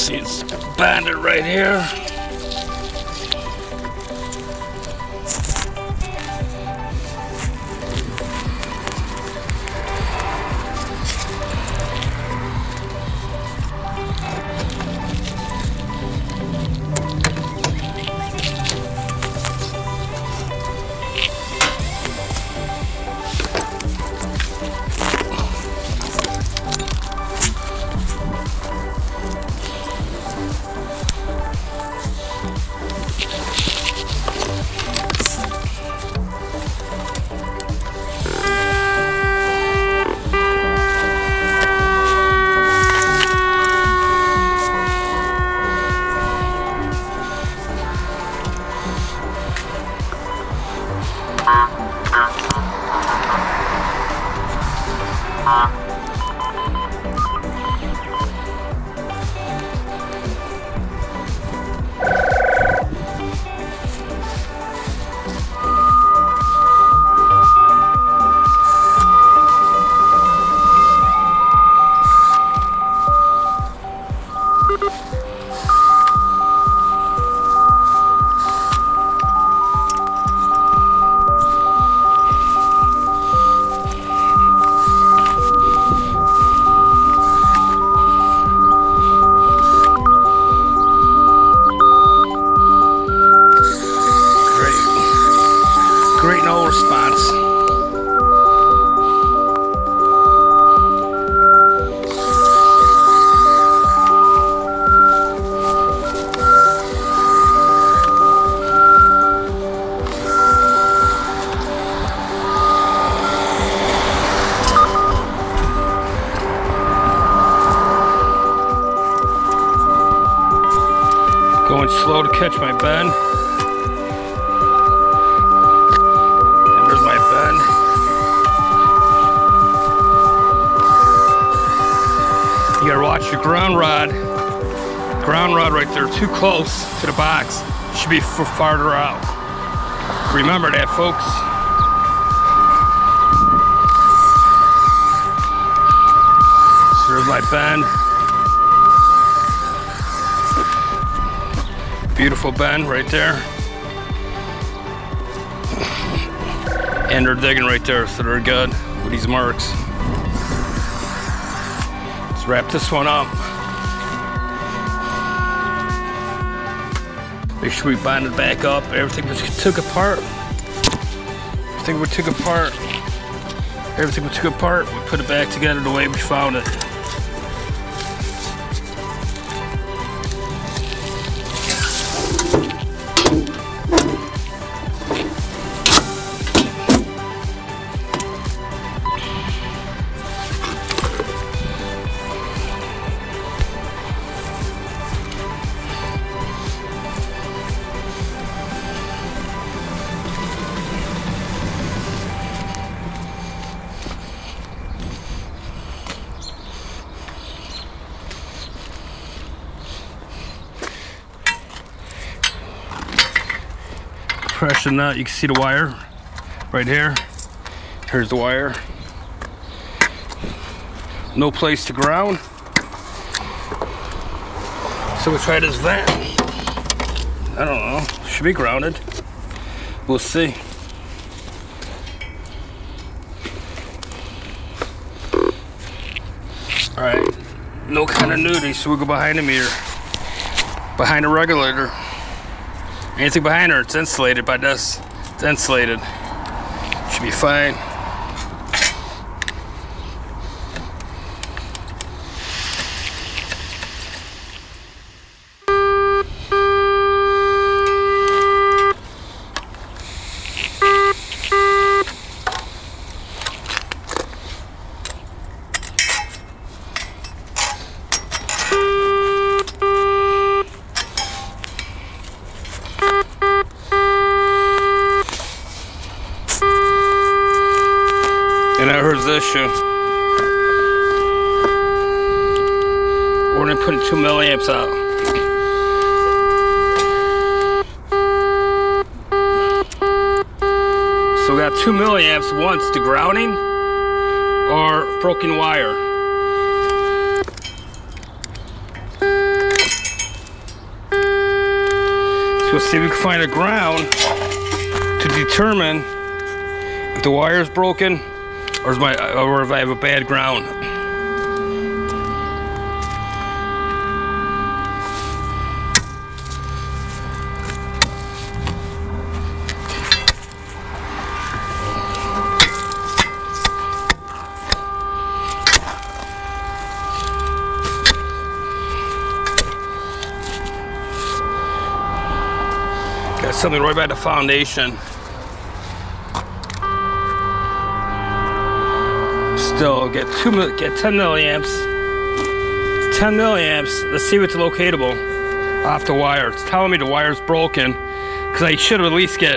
see it's banded right here. Catch my bend. And there's my bend. You gotta watch your ground rod. Ground rod right there, too close to the box. Should be farther out. Remember that, folks. So there's my bend. Beautiful bend right there. And they're digging right there, so they're good with these marks. Let's wrap this one up. Make sure we bind it back up. Everything we took apart. Everything we took apart. Everything we took apart, we put it back together the way we found it. The uh, nut, you can see the wire right here. Here's the wire. No place to ground. So we try this vent. I don't know, should be grounded. We'll see. All right, no kind of continuity, so we go behind the meter, behind the regulator. Anything behind her, it's insulated by this. It's insulated. Should be fine. Shit. We're gonna put two milliamps out. So we got two milliamps. Once to grounding or broken wire. So we'll see if we can find a ground to determine if the wire is broken or, is my, or if I have a bad ground. Got something right by the foundation. Still get two get 10 milliamps. 10 milliamps. Let's see what's locatable off the wire. It's telling me the wire's broken because I should at least get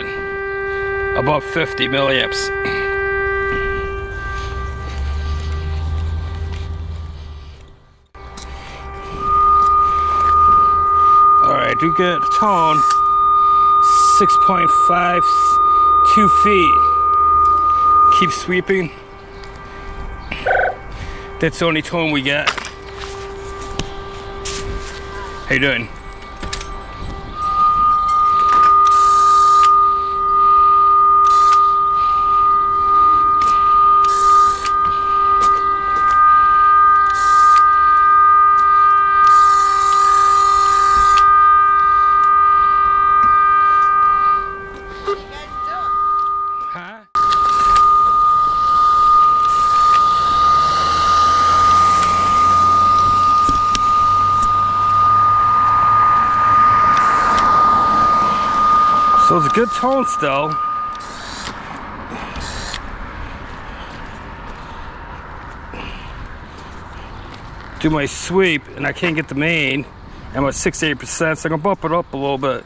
above 50 milliamps. All right, do get a tone 6.52 feet. Keep sweeping. That's the only tone we get. How you doing? So it's a good tone still. Do my sweep and I can't get the main. I'm at 68%, so I'm gonna bump it up a little bit.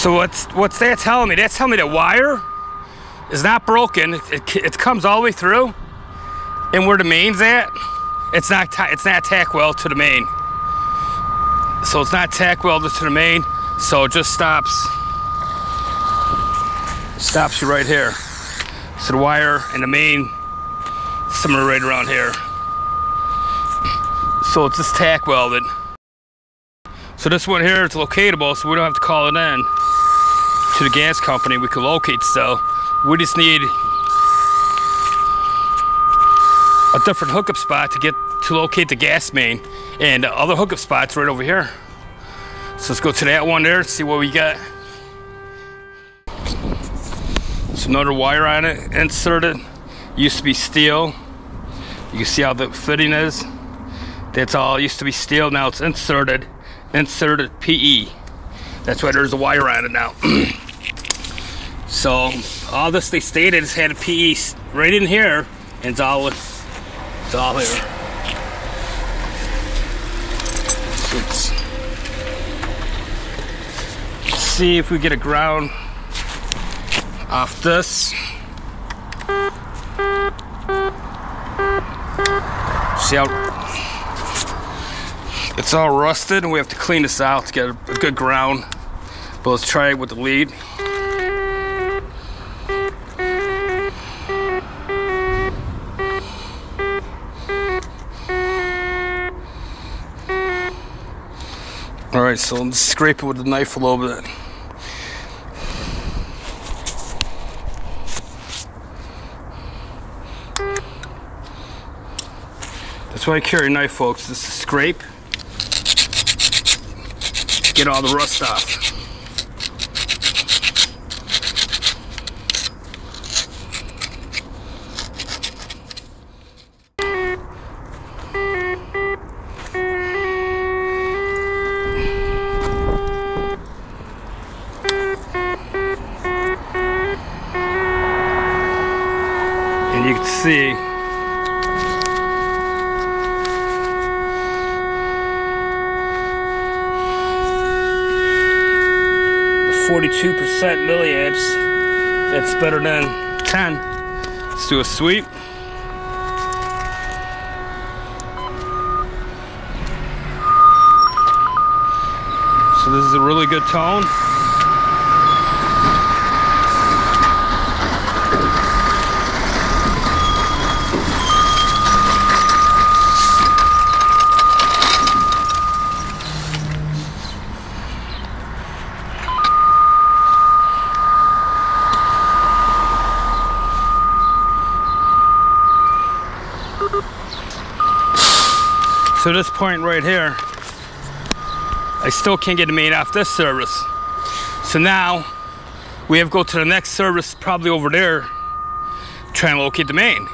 So what's what's that telling me? That's telling me that wire is not broken. It, it, it comes all the way through, and where the main's at, it's not it's not tack weld to the main. So it's not tack welded to the main. So it just stops stops you right here. So the wire and the main somewhere right around here. So it's just tack welded. So this one here is locatable, so we don't have to call it in to the gas company. We can locate still. We just need a different hookup spot to get to locate the gas main, and the other hookup spots right over here. So let's go to that one there see what we got. It's another wire on it, inserted. Used to be steel. You can see how the fitting is. That's all. Used to be steel. Now it's inserted. Inserted PE. That's why there's a wire on it now. so all this they stated is had a PE right in here, and it's all it's all here. Let's see if we get a ground off this. See how it's all rusted and we have to clean this out to get a, good ground. But let's try it with the lead. All right, so let's scrape it with the knife a little bit. That's why I carry a knife, folks. This is scrape. Get all the rust off. And you can see Forty-two percent milliamps. That's better than ten. Let's do a sweep. So this is a really good tone. to this point right here, I still can't get the main off this service. So now we have to go to the next service, probably over there, trying to locate the main.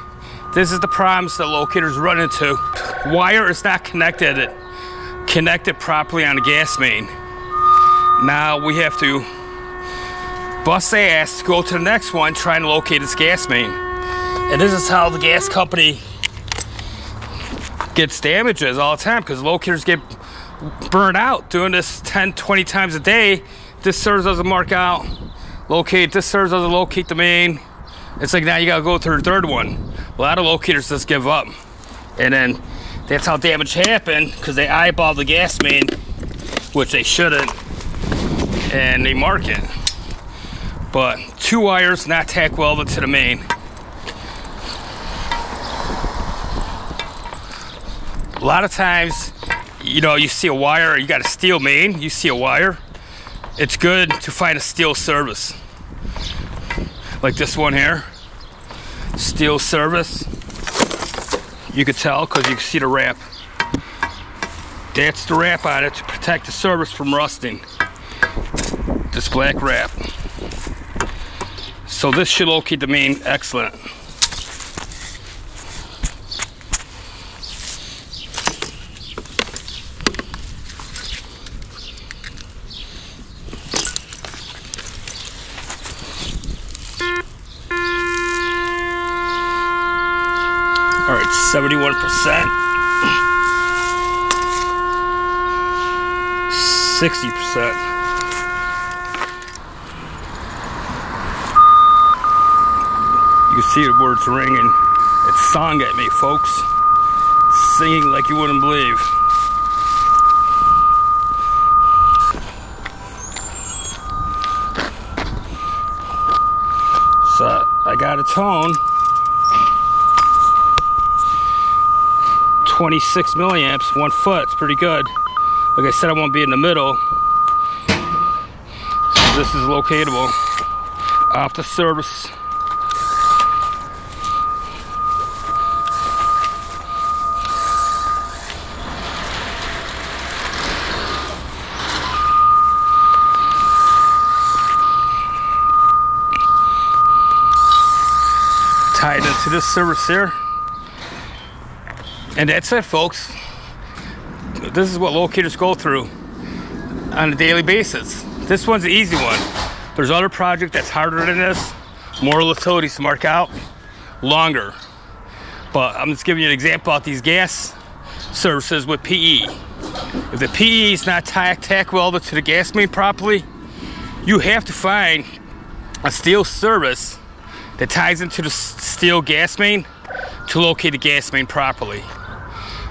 This is the problems that locators run into. Wire is not connected, connected properly on the gas main. Now we have to bust ass, to go to the next one, trying to locate its gas main. And this is how the gas company gets damages all the time because locators get burned out doing this 10, 20 times a day. This serves as a mark out, locate, this serves as a locate the main. It's like now you gotta go to the third one. A lot of locators just give up. And then that's how damage happened because they eyeball the gas main, which they shouldn't, and they mark it. But two wires not tack welded to the main. A lot of times, you know, you see a wire, you got a steel main, you see a wire, it's good to find a steel service. Like this one here, steel service. You could tell because you can see the wrap. That's the wrap on it to protect the service from rusting. This black wrap. So this should locate the main excellent. All right, 71%. 60%. You can see the words ringing. It's song at me, folks. Singing like you wouldn't believe. So I got a tone. 26 milliamps, one foot. It's pretty good. Like I said, I won't be in the middle. So this is locatable off the service. Tied into this service here. And that's it, folks. This is what locators go through on a daily basis. This one's an easy one. There's other project that's harder than this, more utilities to mark out, longer. But I'm just giving you an example of these gas services with PE. If the PE is not tack, tack welded to the gas main properly, you have to find a steel service that ties into the steel gas main to locate the gas main properly.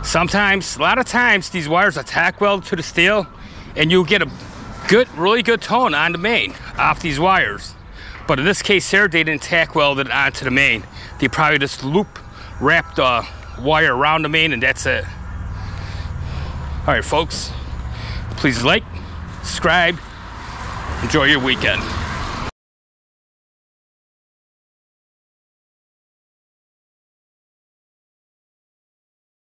Sometimes, a lot of times, these wires are tack welded to the steel and you'll get a good, really good tone on the main off these wires. But in this case here, they didn't tack weld it onto the main. They probably just loop wrapped the wire around the main and that's it. All right, folks, please like, subscribe, enjoy your weekend.